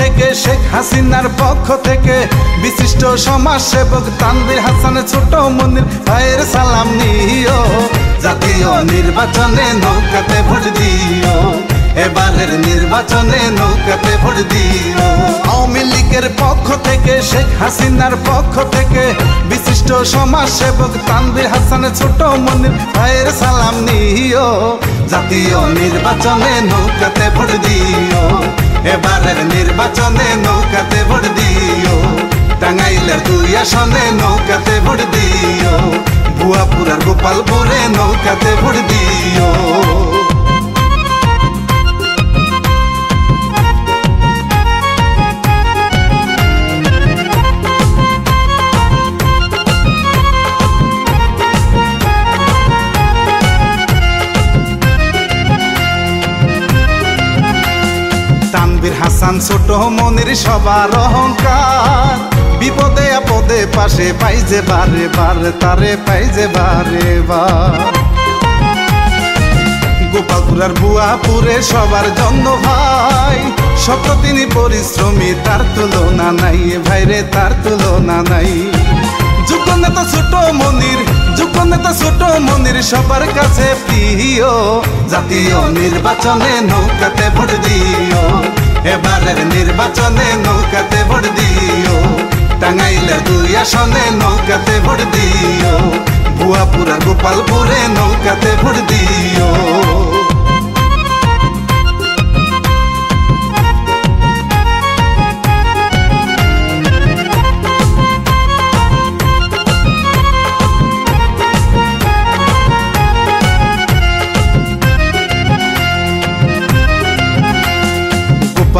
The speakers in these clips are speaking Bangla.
থেকে শেখ হাসিনার পক্ষ থেকে বিশিষ্ট সমাজ সেবক তানবির হাসান, ছোট মন্দির ভাইয়ের সালাম নিও। জাতীয় নির্বাচনে নৌকাতে ভোট দিও। এবারের নির্বাচনে নৌকাতে ভোট দিও। আওয়ামী লীগের পক্ষ থেকে, শেখ হাসিনার পক্ষ থেকে বিশিষ্ট সমাজ সেবক তানবির হাসান, ছোট মন্দির ভাইয়ের সালাম নিও। জাতীয় নির্বাচনে নৌকাতে ভোট দিও। এবারের নির্বাচনে নৌকাতে ভোট দিও। টাঙ্গাইলের দুই আসনে নৌকাতে ভোট দিও। ভুয়াপুরার গোপালপুরে নৌকাতে ভোট দিও। হাসান ছোট মনির সবার অহংকার। বিপদে আপদে পাশে পাইছে বারে বার, তারে পাইছে বারে বার। গোপালপুরার বুয়াপুরে সবার জন্য ভাই শত তিনি পরিশ্রমী, তার তুলনা নাই। ভাইরে তার তুলনা নাই। যুগ ছোট মনির, যুগ ছোট মনির সবার কাছে প্রিয়। জাতীয় নির্বাচনে নৌকাতে ভোট দিও। নির্বাচনে নৌকাতে ভোট দিও টাঙ্গাইলের দুই আসনে নৌকাতে ভোট দিও ভুয়াপুরা গোপালপুরে নৌকাতে ভোট দিও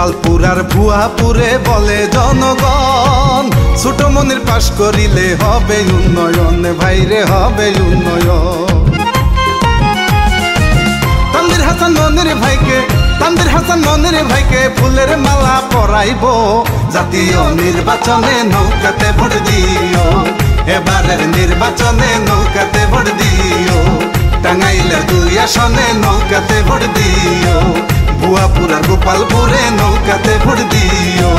গোপালপুরার ভুয়াপুরে বলে, জনগণ, ছোট মনির পাশ করিলে হবে উন্নয়ন, ভাইরে হবে উন্নয়ন। হাসান মনির ভাইকে তানবির হাসান মনির ভাইকে ফুলের মালা পরাইব। জাতীয় নির্বাচনে নৌকাতে ভোট দিও। এবারের নির্বাচনে নৌকাতে ভোট দিও। টাঙ্গাইলের দুই আসনে নৌকাতে ভোট দিও। ভুয়াপুরার গোপালপুরে নৌকাতে ভোট দিও।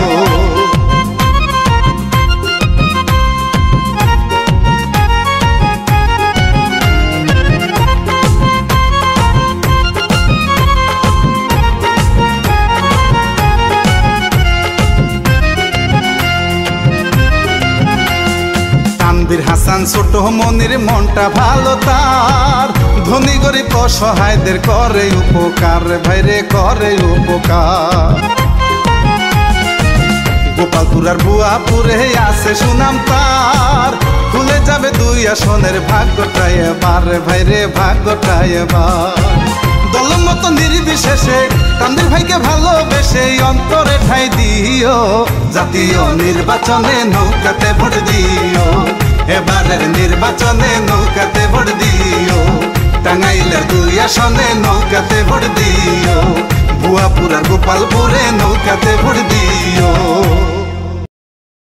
হাসান ছোট মনির মনটা ভালো তার। ধনী গরিব অসহায়দের করে উপকার, ভাইরে করে উপকার। গোপালপুরার বুয়াপুরে আছে সুনাম তার। খুলে যাবে দুই আসনের ভাগ্যটাই এবার। ভাইরে ভাগ্যটাই এবার। দলমত নির্বিশেষে তান্দির ভাইকে ভালোবেসে অন্তরে ঠাই দিও। জাতীয় নির্বাচনে নৌকাতে ভোট দিও। এবারের নির্বাচনে নৌকাতে ভোট দিও। টাঙ্গাইলের দুই আসনে নৌকাতে ভোট দিও। ভুয়াপুরার গোপালপুরে নৌকাতে ভোট দিও